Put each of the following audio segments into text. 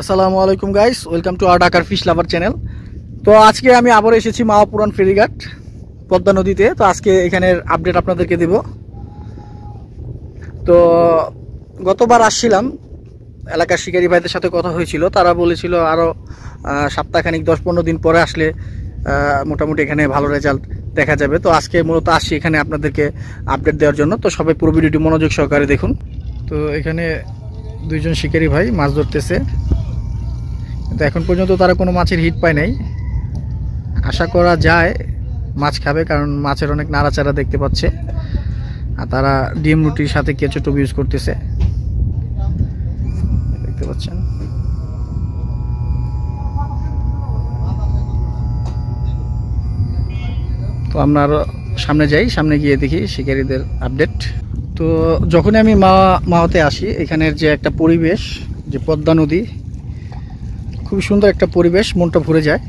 আসসালামু আলাইকুম guys welcome to আর ঢাকার ফিশ লাভার চ্যানেল তো আজকে আমি আবার এসেছি মাহাপুরান ফেরিঘাট, পদ্মা নদীতে। তো আজকে এখানের আপডেট আপনাদেরকে দেব। তো গতবার আসছিলাম, এলাকার শিকারী ভাইদের সাথে কথা হয়েছিল। তারা বলেছিল আরও সপ্তাহখানিক দশ পনেরো দিন পরে আসলে মোটামুটি এখানে ভালো রেজাল্ট দেখা যাবে। তো আজকে মূলত আসছি এখানে আপনাদেরকে আপডেট দেওয়ার জন্য। তো সবাই পুরো ভিডিওটি মনোযোগ সহকারে দেখুন। তো এখানে দুইজন শিকারী ভাই মাছ ধরতেছে। কিন্তু এখন পর্যন্ত তারা কোনো মাছের হিট পায় নাই। আশা করা যায় মাছ খাবে, কারণ মাছের অনেক নাড়াচাড়া দেখতে পাচ্ছে। আর তারা ডিম, রুটির সাথে কেঁচো টুপ ইউজ করতেছে। দেখতে পাচ্ছেন। তো আমরা সামনে যাই, সামনে গিয়ে দেখি শিকারীদের আপডেট তো যখনই আমি মা মাওতে আসি, এখানের যে একটা পরিবেশ, যে পদ্মা নদী খুব সুন্দর একটা পরিবেশ, মনটা ভরে যায়।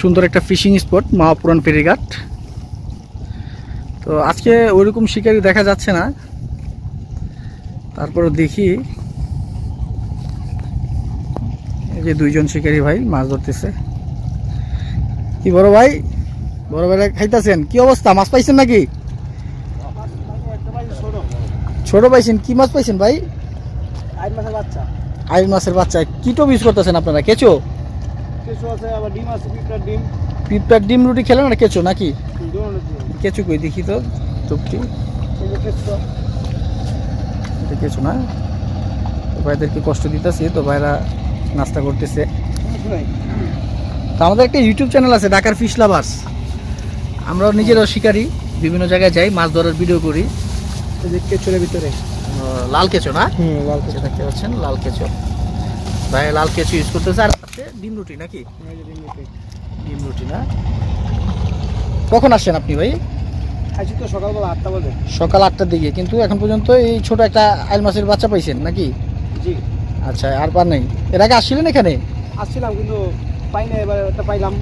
সুন্দর একটা ফিশিং স্পট মাহাপুরান ফেরিঘাট। তো আজকে ওইরকম শিকারি দেখা যাচ্ছে না। তারপরে দেখি এই যে দুইজন শিকারি ভাই মাছ ধরতেছে। কি বড় ভাই? বড় ভাই খাইতেছেন? কি অবস্থা? মাছ পাইছেন নাকি? ছোট পাইছেন? কি মাছ পাইছেন ভাই? বাচ্চা। আইল মাছের বাচ্চা কিটো ইউজ করতেছেন আপনারা? কেঁচো? কিছু আছে আবার ডিম আছে পিঁপড়ার ডিম। পিঁপড়ার ডিম রুটি খেলেন না কেঁচো নাকি? কেঁচো কই? দেখি তো কেঁচো। এটা কেঁচো না। তো ভাইদেরকে কষ্ট দিতেছি তো ভাইরা নাস্তা করতেছে। তো আমাদের একটা ইউটিউব চ্যানেল আছে ঢাকার ফিশ লাভার্স আমরা নিজেরাও শিকারি বিভিন্ন জায়গায় যাই মাছ ধরার ভিডিও করি। এই যে কেঁচোর ভিতরে। লাল কেঁচো না? লাল কেঁচো। দেখতে পাচ্ছেন লাল কেঁচো। ভাই লাল কেঁচো ইউজ করতেছে। আর ডিম রুটি নাকি? ডিম রুটি। ডিম রুটি না? কখন আসছেন আপনি ভাই? আজকে তো সকালবেলা আটটা বাজে। সকাল আটটার দিকে কিন্তু এখন পর্যন্ত এই ছোট একটা আইল মাছের বাচ্চা পাইছেন নাকি? জি। আচ্ছা আর পার নেই। এর আগে আসছিলেন এখানে? আসছিলাম কিন্তু পাই না এবার একটা পাইলাম।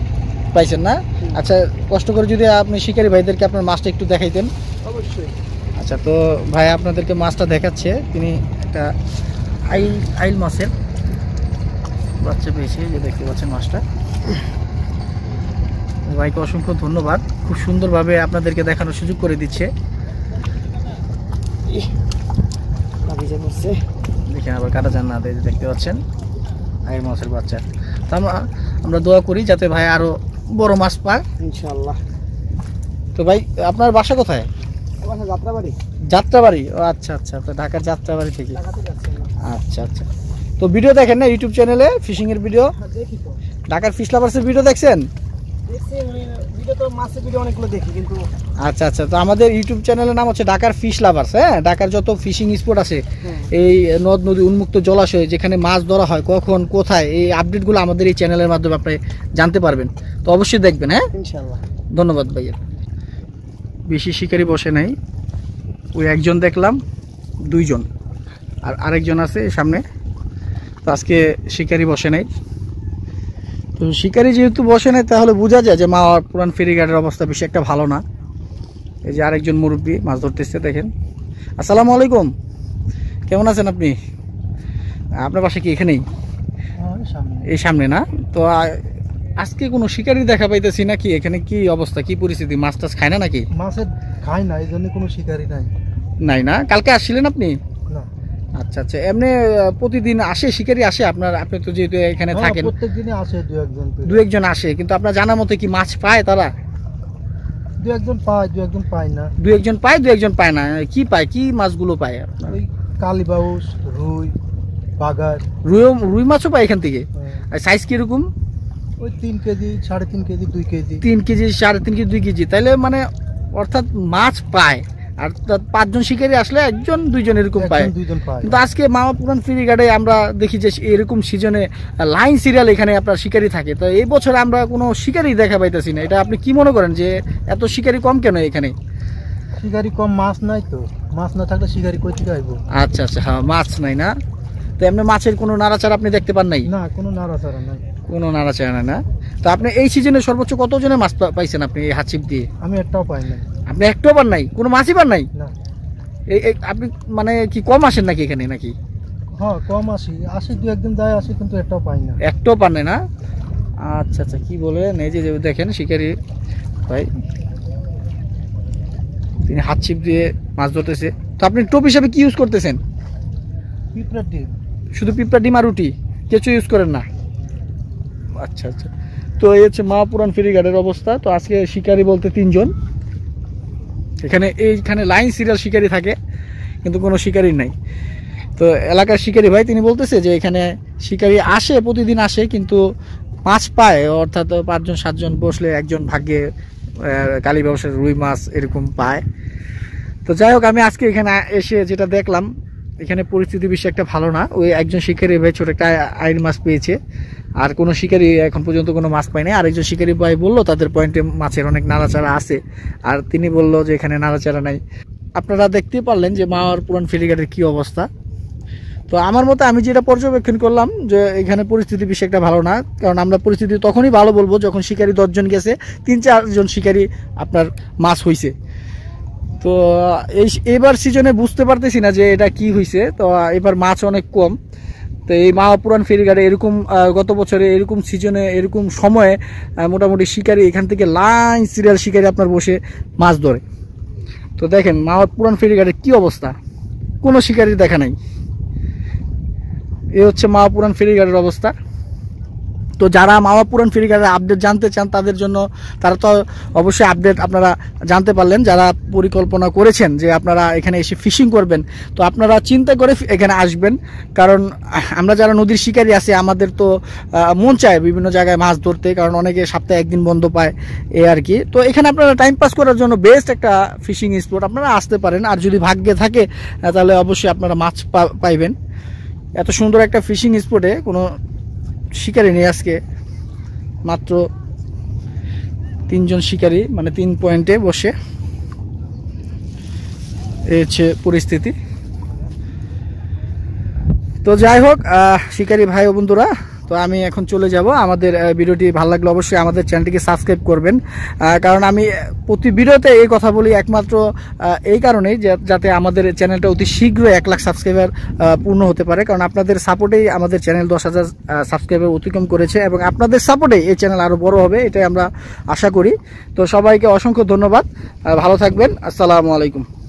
পাইছেন না? আচ্ছা কষ্ট করে যদি আপনি শিকারী ভাইদেরকে আপনার মাছটা একটু দেখাইতেন। অবশ্যই। আচ্ছা তো ভাই আপনাদেরকে মাছটা দেখাচ্ছে। তিনি একটা আইল আইল মাছের বাচ্চা পেয়েছে যে দেখতে পাচ্ছেন মাছটা। ভাইকে অসংখ্য ধন্যবাদ। খুব সুন্দরভাবে আপনাদেরকে দেখানোর সুযোগ করে দিচ্ছে। দেখেন আবার কাটা যান না দেখতে পাচ্ছেন আইল মাছের বাচ্চা। তো আমরা আমরা দোয়া করি যাতে ভাই আরও বড় মাছ পায়। ইনশাল্লাহ তো ভাই আপনার বাসা কোথায়? যাত্রাবাড়ি? ও আচ্ছা আচ্ছা তো ঢাকার যাত্রাবাড়ি থেকে। আচ্ছা আচ্ছা। তো ভিডিও দেখেন না ইউটিউব চ্যানেলে ফিশিং এর ভিডিও? হ্যাঁ, ঢাকার ফিশ লাভার্সের ভিডিও দেখছেন? আচ্ছা আচ্ছা তো আমাদের ইউটিউব চ্যানেলের নাম হচ্ছে ঢাকার ফিশ লাভার্স হ্যাঁ? ঢাকার যত ফিশিং স্পট আছে এই নদ নদী উন্মুক্ত জলাশয় যেখানে মাছ ধরা হয় কখন কোথায় এই আপডেটগুলো আমাদের এই চ্যানেলের মাধ্যমে আপনি জানতে পারবেন। তো অবশ্যই দেখবেন হ্যাঁ? ধন্যবাদ ভাইয়া। বেশি শিকারি বসে নাই। ওই একজন দেখলাম দুইজন। আর আরেকজন আছে সামনে। তো আজকে শিকারি বসে নাই। তো শিকারি যেহেতু বসে নাই তাহলে বোঝা যায় যে মা পুরান ফেরিঘাটের অবস্থা বেশি একটা ভালো না। এই যে আরেকজন মুরব্বী মাছ ধরতেছে দেখেন। আসসালামু আলাইকুম। কেমন আছেন আপনি? আপনার পাশে কি এখানেই? এই সামনে না? তো আজকে কোনো শিকারি দেখা পাইতেছি নাকি? এখানে কি অবস্থা? কি পরিস্থিতি? মাছ টাছ খায় না নাকি? মাছের খায় না এই জন্য কোনো শিকারি নাই। নাই না? কালকে আসছিলেন আপনি? আচ্ছা আচ্ছা। এমনি প্রতিদিন আসে শিকারি আসে আপনার? আপনি তো যেহেতু এখানে থাকেন। প্রত্যেক দিনই আসে দু একজন দু একজন আসে কিন্তু আপনার জানা মতে কি মাছ পায় তারা? দু একজন পায় দু একজন পায় না। দু একজন পায় দু একজন পায় না? কি পায়? কি মাছগুলো পায় আপনার? ওই কালীবাউস রুই বাগার। রুই রুই মাছও পায় এখান থেকে? আর সাইজ কীরকম? ওই তিন কেজি সাড়ে তিন কেজি দুই কেজি। তিন কেজি সাড়ে তিন কেজি দুই কেজি। তাইলে মানে অর্থাৎ মাছ পায়। আর পাঁচজন শিকারি আসলে একজন দুইজন এরকম পায়। কিন্তু আজকে মামা পুরান ফেরিঘাটে আমরা দেখি যে এরকম সিজনে লাইন সিরিয়াল এখানে আপনার শিকারি থাকে। তো এই বছর আমরা কোনো শিকারি দেখা পাইতেছি না। এটা আপনি কি মনে করেন যে এত শিকারি কম কেন এখানে? শিকারি কম মাছ নাই তো। মাছ না থাকলে শিকারি কই থেকে আইবো? আচ্ছা আচ্ছা হ্যাঁ মাছ নাই না? তো এমনি মাছের কোনো নাড়াচাড়া আপনি দেখতে পান নাই? না কোনো নাড়াচাড়া নাই। কোনো নাড়াচাড়া নাই না। তো আপনি এই সিজনে সর্বোচ্চ কতজনের মাছ পা- পাইছেন আপনি এই হাচিপ দিয়ে? আমি একটাও পাই নাই। আপনি একটাও পান নাই? কোনো মাছই পান নাই? না। এই আপনি মানে কি কম আসেন নাকি এখানে নাকি? হ্যাঁ কম আসি। আসি দু একদিন যায় আসি কিন্তু একটাও পাই না। একটাও পানে না? আচ্ছা আচ্ছা কি বলেন? এই যে দেখেন শিকারি ভাই তিনি হাত ছিপ দিয়ে মাছ ধরতেছে। তো আপনি টোপ হিসাবে কি ইউজ করতেছেন? পিঁপড়ার ডিম। শুধু পিঁপড়া ডিম আর রুটি? কিছু ইউজ করেন না? আচ্ছা আচ্ছা। তো এই হচ্ছে মা পুরান ফেরিঘাটের অবস্থা। তো আজকে শিকারি বলতে তিনজন। এখানে, এইখানে লাইন সিরিয়াল শিকারি থাকে, কিন্তু কোনো শিকারি নাই। তো এলাকার শিকারি ভাই, তিনি বলতেছে যে এখানে শিকারি আসে, প্রতিদিন আসে, কিন্তু মাছ পায়। অর্থাৎ পাঁচজন, সাতজন বসলে একজন ভাগ্যে কালী ব্যবসার রুই মাছ এরকম পায়। তো যাই হোক, আমি আজকে এখানে এসে যেটা দেখলাম, এখানে পরিস্থিতি বেশি একটা ভালো না। ওই একজন শিকারি ভাই ছোট একটা আইন মাছ পেয়েছে। আর কোনো শিকারি এখন পর্যন্ত কোনো মাছ পায়নি আরেকজন শিকারি ভাই বলল, তাদের পয়েন্টে মাছের অনেক নাড়াচাড়া আছে। আর তিনি বলল যে, এখানে নাড়াচাড়া নাই। আপনারা দেখতেই পারলেন যে, মাওয়ার পুরান ফেরিঘাটের কি অবস্থা। তো আমার মতে আমি যেটা পর্যবেক্ষণ করলাম যে, এখানে পরিস্থিতি বেশি একটা ভালো না। কারণ আমরা পরিস্থিতি তখনই ভালো বলব যখন শিকারি দশজন গেছে, তিন চারজন শিকারি আপনার মাছ হইছে। তো এই, এবার সিজনে বুঝতে পারতেছি না যে, এটা কি হয়েছে তো এবার মাছ অনেক কম। তো এই মা ফেরি ফেরিঘাটে এরকম গত বছরে এরকম সিজনে এরকম সময়ে মোটামুটি শিকারি এখান থেকে লাইন সিরিয়াল শিকারি আপনার বসে মাছ ধরে। তো দেখেন মা ফেরি ফেরিঘাটের কী অবস্থা? কোনো শিকারির দেখা নাই। এ হচ্ছে মা ফেরি ফেরিঘাটের অবস্থা। তো যারা মাওয়া পুরান ফেরিঘাটের আপডেট জানতে চান, তাদের জন্য তারা তো অবশ্যই আপডেট আপনারা জানতে পারলেন, যারা পরিকল্পনা করেছেন যে আপনারা এখানে এসে ফিশিং করবেন, তো আপনারা চিন্তা করে এখানে আসবেন। কারণ আমরা যারা নদীর শিকারী আছি, আমাদের তো মন চায় বিভিন্ন জায়গায় মাছ ধরতে, কারণ অনেকে সপ্তাহে একদিন বন্ধ পায়, এ আর কি। তো এখানে আপনারা টাইম পাস করার জন্য বেস্ট একটা ফিশিং স্পট আপনারা আসতে পারেন। আর যদি ভাগ্যে থাকে তাহলে অবশ্যই আপনারা মাছ পাইবেন। এত সুন্দর একটা ফিশিং স্পটে কোনো শিকারি নেই আজকে। মাত্র তিনজন শিকারি মানে তিন পয়েন্টে বসে। এ হচ্ছে পরিস্থিতি। তো যাই হোক শিকারি ভাই বন্ধুরা তো আমি এখন চলে যাব। আমাদের ভিডিওটি ভালো লাগলে অবশ্যই আমাদের চ্যানেলটিকে সাবস্ক্রাইব করবেন। কারণ আমি প্রতি ভিডিওতে এই কথা বলি একমাত্র এই কারণেই যাতে আমাদের চ্যানেলটা অতি শীঘ্রই এক লাখ সাবস্ক্রাইবার পূর্ণ হতে পারে। কারণ আপনাদের সাপোর্টেই আমাদের চ্যানেল দশ হাজার সাবস্ক্রাইবার অতিক্রম করেছে এবং আপনাদের সাপোর্টেই এই চ্যানেল আরও বড় হবে, এটাই আমরা আশা করি। তো সবাইকে অসংখ্য ধন্যবাদ। ভালো থাকবেন। আসসালামু আলাইকুম।